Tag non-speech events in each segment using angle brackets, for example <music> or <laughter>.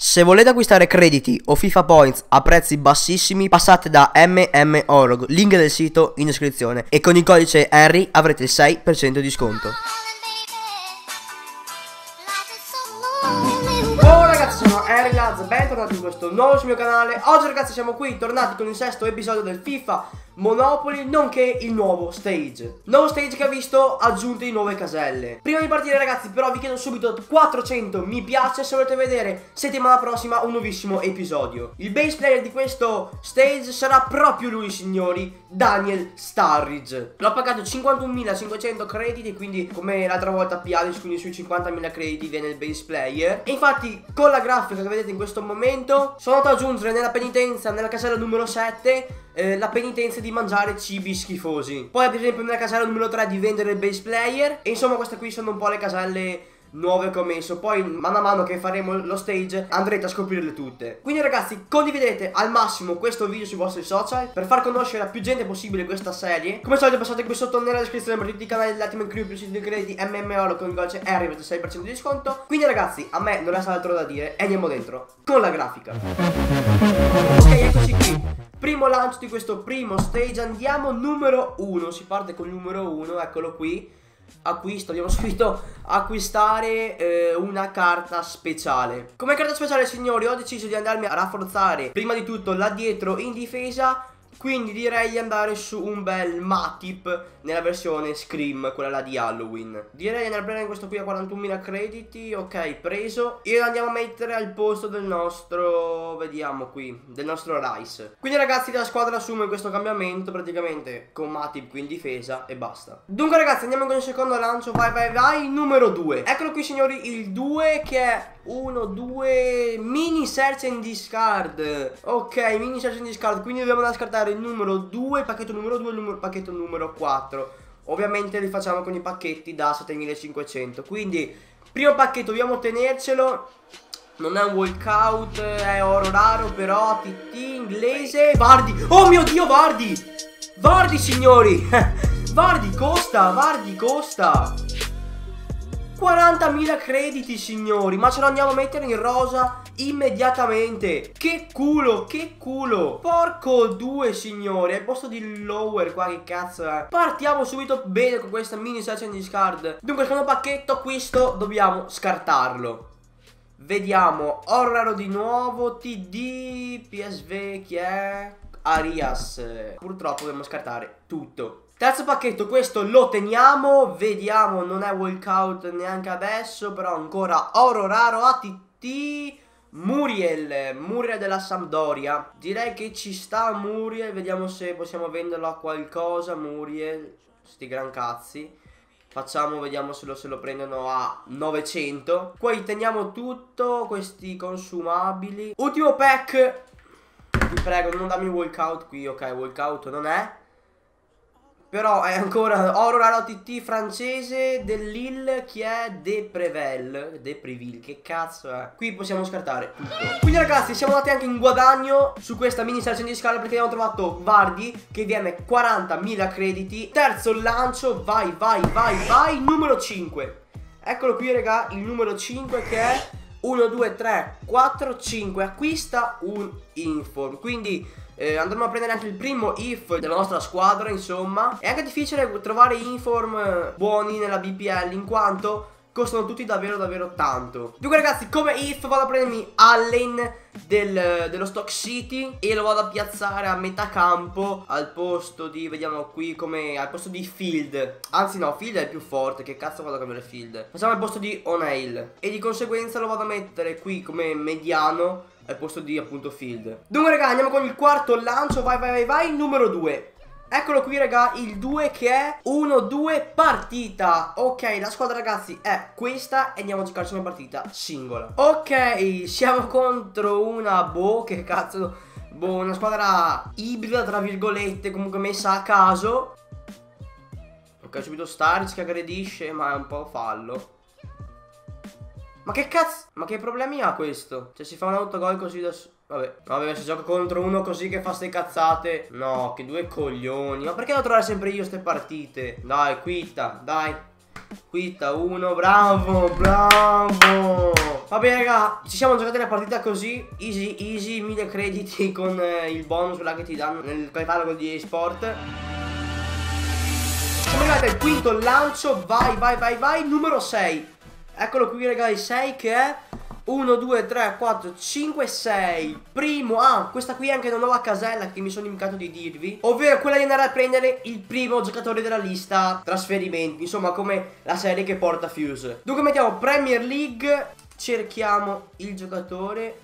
Se volete acquistare crediti o FIFA Points a prezzi bassissimi, passate da MMOROG, link del sito in descrizione e con il codice HENRY avrete il 6% di sconto. Oh ragazzi sono Henry Laz, bentornati in questo nuovo sul mio canale Oggi ragazzi siamo qui, tornati con il sesto episodio del FIFA Monopoly Nonché il nuovo stage. Nuovo stage che ha visto aggiunte di nuove caselle. Prima di partire ragazzi però vi chiedo subito 400 mi piace. Se volete vedere settimana prossima un nuovissimo episodio. Il base player di questo stage sarà proprio lui signori Daniel Starridge L'ho pagato 51.500 crediti Quindi come l'altra volta Pialis Quindi sui 50.000 crediti viene il base player. E infatti con la grafica che vedete in questo momento Sono andato ad aggiungere nella penitenza Nella casella numero 7 eh, la penitenza di mangiare cibi schifosi. Poi ad esempio nella casella numero 3 di vendere il base player. E insomma queste qui sono un po' le caselle nuove che ho messo. Poi mano a mano che faremo lo stage andrete a scoprirle tutte. Quindi ragazzi condividete al massimo questo video sui vostri social Per far conoscere a più gente possibile questa serie. Come solito passate qui sotto nella descrizione per tutti i canali dell'Ultimate Crew più siti di crediti MMO con codice R avete 6% di sconto. Quindi ragazzi a me non resta altro da dire e andiamo dentro con la grafica. Ok eccoci qui. Primo lancio di questo primo stage. Andiamo numero 1 Si parte con numero 1 Eccolo qui acquisto, abbiamo <laughs> scritto acquistare eh, una carta speciale. Come carta speciale signori ho deciso di andarmi a rafforzare prima di tutto là dietro in difesa quindi direi di andare su un bel Matip nella versione Scream, quella là di Halloween. Direi di andare a prendere questo qui a 41.000 crediti, ok, preso. E lo andiamo a mettere al posto del nostro, vediamo qui, del nostro Rice. Quindi ragazzi la squadra assume questo cambiamento praticamente con Matip qui in difesa e basta. Dunque ragazzi andiamo con il secondo lancio, vai vai vai, numero 2. Eccolo qui signori, il 2 che è 1, 2, mini search and discard Ok, mini search and discard Quindi dobbiamo andare a scartare il numero 2, il pacchetto numero 2 e il, il pacchetto numero 4 Ovviamente li facciamo con i pacchetti da 7500 Quindi, primo pacchetto dobbiamo tenercelo non è un walkout, è oro raro però, TT, inglese, Vardi, oh mio dio Vardi, Vardi signori, <laughs> Vardi costa, Vardi costa 40.000 crediti signori Ma ce lo andiamo a mettere in rosa immediatamente. Che culo, che culo. Porco due signori Al posto di lower qua che cazzo è? Partiamo subito bene con questa mini and discard. Dunque secondo pacchetto acquisto Dobbiamo scartarlo. Vediamo Oro raro di nuovo TD PSV chi è? Arias. Purtroppo dobbiamo scartare tutto Terzo pacchetto, questo lo teniamo, vediamo, non è walkout neanche adesso, però ancora oro raro ATT, Muriel, Muriel della Sampdoria, direi che ci sta Muriel, vediamo se possiamo venderlo a qualcosa, Muriel, sti gran cazzi. Facciamo, vediamo se lo, se lo prendono a 900 Poi teniamo tutto, questi consumabili. Ultimo pack. Vi prego, non dammi walkout qui, ok, walkout non è però è ancora oro raro TT francese dell'Ill Chi è? De Prevel. De Preville che cazzo è? Qui possiamo scartare tutto. Quindi ragazzi siamo andati anche in guadagno Su questa mini stazione di scala Perché abbiamo trovato Vardi Che viene 40.000 crediti. Terzo lancio Vai vai vai vai Numero 5 Eccolo qui raga Il numero 5 che è 1 2 3 4 5 Acquista un inform. Quindi eh, andremo a prendere anche il primo if della nostra squadra insomma. È anche difficile trovare inform eh, buoni nella BPL in quanto costano tutti davvero davvero tanto. Dunque ragazzi come if vado a prendermi Allen del, dello Stock City E lo vado a piazzare a metà campo Al posto di, vediamo qui come Al posto di Field. Anzi no, Field è il più forte Che cazzo vado a cambiare Field? Facciamo al posto di O'Neill. E di conseguenza lo vado a mettere qui come mediano al posto di appunto field. Dunque raga andiamo con il quarto lancio. Vai vai vai vai. Numero 2 Eccolo qui raga il 2 che è 1-2 partita. Ok la squadra ragazzi è questa. E andiamo a giocarci una partita singola. Ok siamo contro una Boh che cazzo. Boh una squadra ibrida tra virgolette Comunque messa a caso. Ok subito Starz che aggredisce Ma è un po' fallo ma che cazzo? Ma che problemi ha questo? Cioè si fa un autogol così da... Vabbè, vabbè, se gioco contro uno così che fa ste cazzate. No, che due coglioni. Ma perché devo trovare sempre io ste partite? Dai, quitta, dai. Quitta, uno, bravo, bravo. Vabbè raga, ci siamo giocati la partita così Easy, easy, 1000 crediti <laughs> con eh, il bonus là che ti danno nel catalogo di eSport. Siamo arrivati al quinto lancio Vai, vai, vai, vai Numero 6 Eccolo qui raga, il 6 che è 1, 2, 3, 4, 5, 6 Primo, ah, questa qui è anche una nuova casella che mi sono dimenticato di dirvi Ovvero quella di andare a prendere il primo giocatore della lista Trasferimenti, insomma come la serie che porta Fuse. Dunque mettiamo Premier League Cerchiamo il giocatore.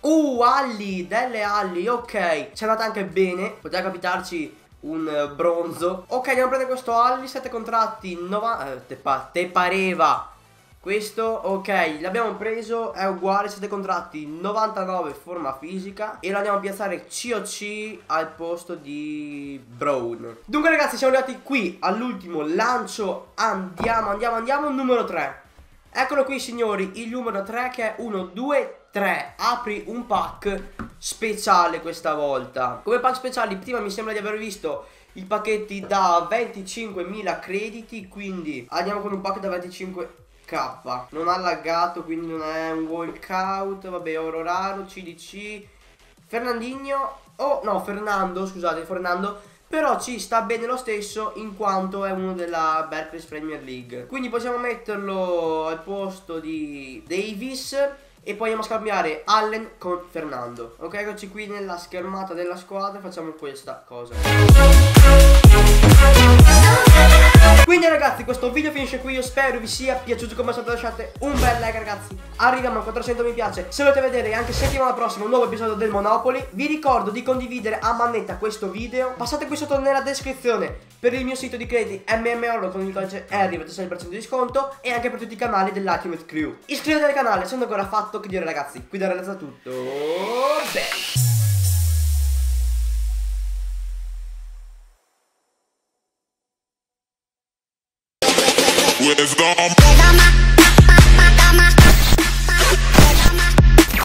Uh, Alli, delle Alli, ok. Ci è andata anche bene Poteva capitarci un bronzo. Ok, andiamo a prendere questo Alli, 7 contratti 90... Eh, te, pa te pareva questo, ok, l'abbiamo preso, è uguale, siete contratti 99 forma fisica e lo andiamo a piazzare COC al posto di Brown. Dunque ragazzi, siamo arrivati qui all'ultimo lancio, andiamo, andiamo, andiamo, numero 3. Eccolo qui signori, il numero 3 che è 1, 2, 3. Apri un pack speciale questa volta. Come pack speciali, prima mi sembra di aver visto i pacchetti da 25.000 crediti, quindi andiamo con un pack da 25 K. Non ha laggato quindi non è un walkout. Vabbè oro raro CDC Fernandinho Oh no Fernando scusate Fernando. Però ci sta bene lo stesso in quanto è uno della Berkeley Premier League. Quindi possiamo metterlo al posto di Davis e poi andiamo a scambiare Allen con Fernando. Ok eccoci qui nella schermata della squadra facciamo questa cosa quindi ragazzi questo video finisce qui. Io spero vi sia piaciuto. Come solito lasciate un bel like ragazzi. Arriviamo a 400 mi piace. Se volete vedere anche settimana prossima un nuovo episodio del Monopoli Vi ricordo di condividere a manetta questo video. Passate qui sotto nella descrizione Per il mio sito di crediti MMORO con il codice RI avete 6% di sconto E anche per tutti i canali dell'Ultimate Crew. Iscrivetevi al canale se non ancora fatto Che dire ragazzi. Qui da realizza tutto. Bene dumb.